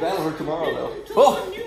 That'll hurt tomorrow though. Oh!